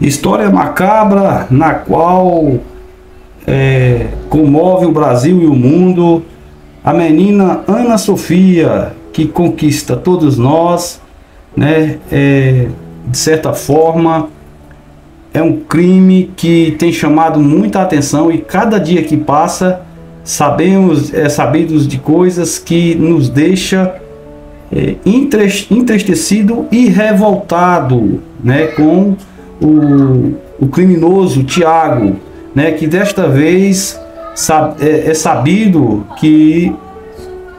História macabra na qual é, comove o Brasil e o mundo. A menina Ana Sofia, que conquista todos nós, né? É, de certa forma, é um crime que tem chamado muita atenção e cada dia que passa, sabemos, é sabidos de coisas que nos deixa é, entristecido e revoltado, né? Com o, o criminoso Tiago, né, que desta vez é, é sabido que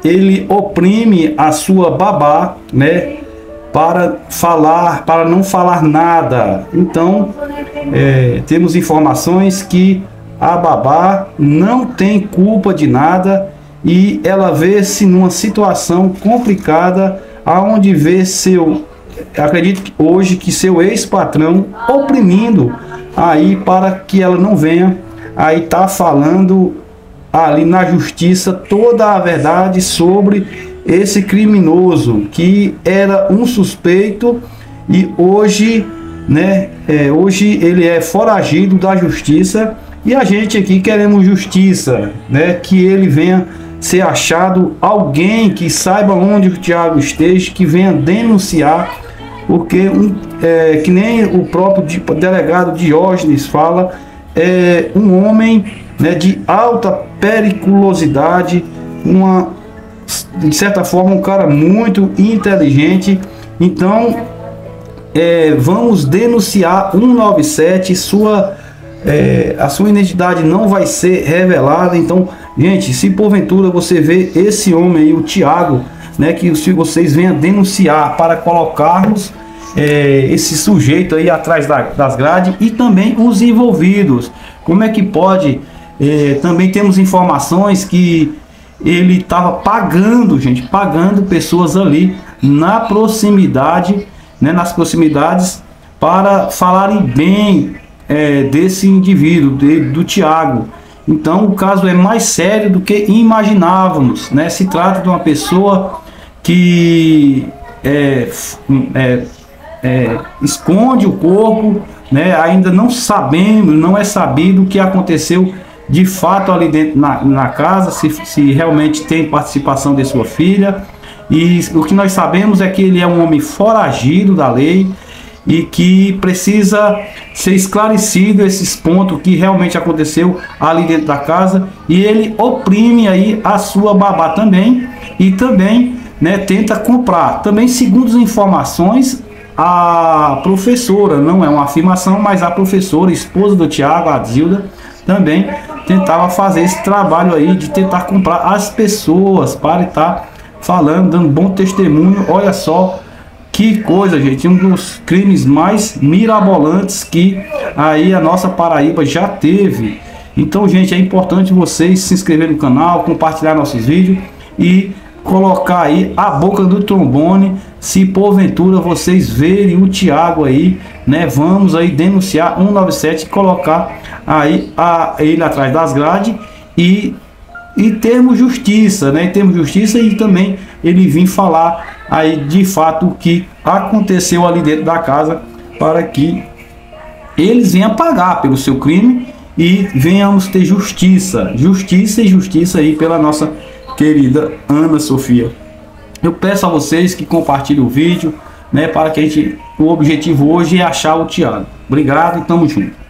ele oprime a sua babá, né, para falar, para não falar nada. Então, é, temos informações que a babá não tem culpa de nada e ela vê-se numa situação complicada aonde vê seu acredito hoje que seu ex-patrão oprimindo aí para que ela não venha aí tá falando ali na justiça toda a verdade sobre esse criminoso que era um suspeito e hoje, né, é, hoje ele é foragido da justiça e a gente aqui queremos justiça, né, que ele venha ser achado alguém que saiba onde o Tiago esteja, que venha denunciar porque um, é, que nem o próprio delegado Diógenes fala, é um homem né, de alta periculosidade, uma, de certa forma um cara muito inteligente. Então é, vamos denunciar 197, sua, é, a sua identidade não vai ser revelada. Então, gente, se porventura você vê esse homem aí, o Tiago, né, que vocês venham denunciar para colocarmos é, esse sujeito aí atrás da, das grades e também os envolvidos. Como é que pode? É, também temos informações que ele estava pagando, gente, pagando pessoas ali na proximidade, né, nas proximidades, para falarem bem é, desse indivíduo, de, do Tiago. Então o caso é mais sério do que imaginávamos, né? Se trata de uma pessoa que é, é, é, esconde o corpo, né? ainda não sabemos, não é sabido o que aconteceu de fato ali dentro na, na casa, se, se realmente tem participação de sua filha. E o que nós sabemos é que ele é um homem foragido da lei e que precisa ser esclarecido esses pontos que realmente aconteceu ali dentro da casa e ele oprime aí a sua babá também e também né, tenta comprar. Também segundo as informações, a professora, não é uma afirmação, mas a professora, esposa do Tiago, a Zilda, também tentava fazer esse trabalho aí de tentar comprar as pessoas para estar falando, dando bom testemunho. Olha só que coisa, gente, um dos crimes mais mirabolantes que aí a nossa Paraíba já teve. Então, gente, é importante vocês se inscreverem no canal, compartilhar nossos vídeos e colocar aí a boca do trombone se porventura vocês verem o Thiago aí, né, vamos aí denunciar 197 e colocar aí a, ele atrás das grades e e termos justiça, né? Termos justiça e também ele vir falar aí de fato o que aconteceu ali dentro da casa para que eles venham pagar pelo seu crime e venhamos ter justiça, justiça e justiça aí pela nossa querida Ana Sofia. Eu peço a vocês que compartilhem o vídeo, né, para que a gente, o objetivo hoje é achar o Thiago. Obrigado e tamo junto.